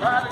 Bharat